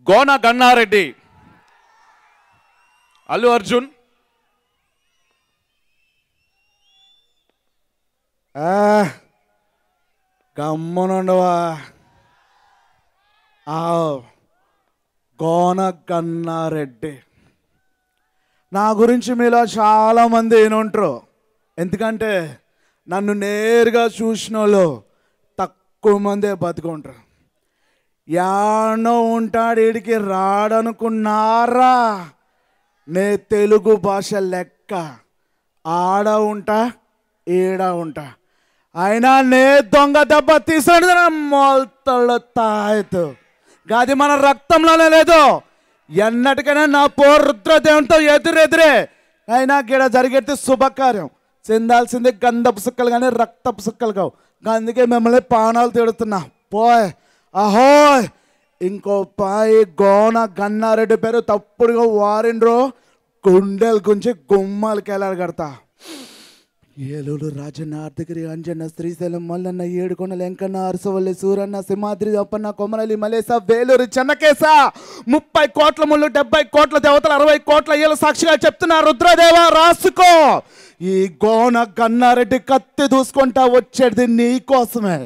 గోన గన్నారెడ్డి. అల్లు అర్జున్. గమ్మునుండవా. ఆ, గోన గన్నారెడ్డి. నా గురించి మీలో చాలామంది వినుంటారు. ఎందుకంటే నన్ను నేరుగా చూసిన వాళ్ళు తక్కువ మందే బతుకుంటారు. యాడో ఉంటాడు ఇడికి రాడనుకున్నారా? నే తెలుగు భాష లెక్క. ఆడ ఉంటా ఈడ ఉంటా. అయినా నే దొంగ దెబ్బ తీసాడు మొలతలు తాయతు గది మన రక్తంలోనే లేదు. ఎన్నటికైనా నా పోర్ ఎదురెదురే. అయినా గిడ జరిగేది శుభకార్యం. చెందాల్సింది గంధపు సుక్కలు కానీ రక్తపు సుక్కలు కావు. అందుకే మిమ్మల్ని పానాలు తిడుతున్నా. పోయ్. అహోయ్! ఇంకో పాయి గోన గన్నారెడ్డి పేరు తప్పుడుగా వారిండ్రో గుండెల గుంచి గుమ్మాలకి కడతా. ఏలూరు రాజన్న ఆర్థగిరి అంజన్న శ్రీశైలం మల్లన్న ఏడుకొండ లెంకన్న అరసవల్లి సూరన్న సింహాద్రి అప్పన్న కొమరలి మలేస వేలూరు చెన్నకేశ. ముప్పై కోట్ల ముళ్ళు డెబ్బై కోట్ల దేవతలు అరవై కోట్ల ఏళ్ళ సాక్షిగా చెప్తున్నా రుద్రదేవ రాసుకో. ఈ గోన గన్నారెడ్డి కత్తి దూసుకుంటా వచ్చేది నీ కోసమే.